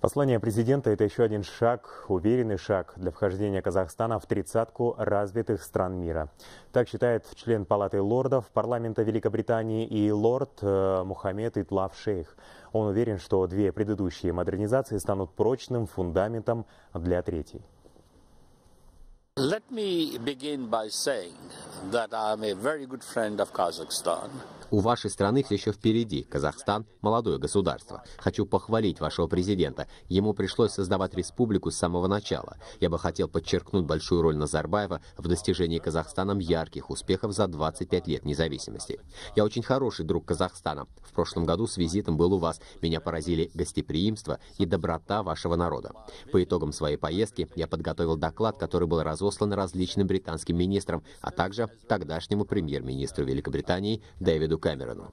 Послание президента – это еще один шаг, уверенный шаг для вхождения Казахстана в тридцатку развитых стран мира. Так считает член Палаты лордов парламента Великобритании и лорд э, Мухаммед Итлав Шейх. Он уверен, что две предыдущие модернизации станут прочным фундаментом для третьей. Let me begin by saying У вашей страны все еще впереди. Казахстан – молодое государство. Хочу похвалить вашего президента. Ему пришлось создавать республику с самого начала. Я бы хотел подчеркнуть большую роль Назарбаева в достижении Казахстаном ярких успехов за 25 лет независимости. Я очень хороший друг Казахстана. В прошлом году с визитом был у вас. Меня поразили гостеприимство и доброта вашего народа. По итогам своей поездки я подготовил доклад, который был разослан различным британским министрам, а также тогдашнему премьер-министру Великобритании Дэвиду Кэмерону.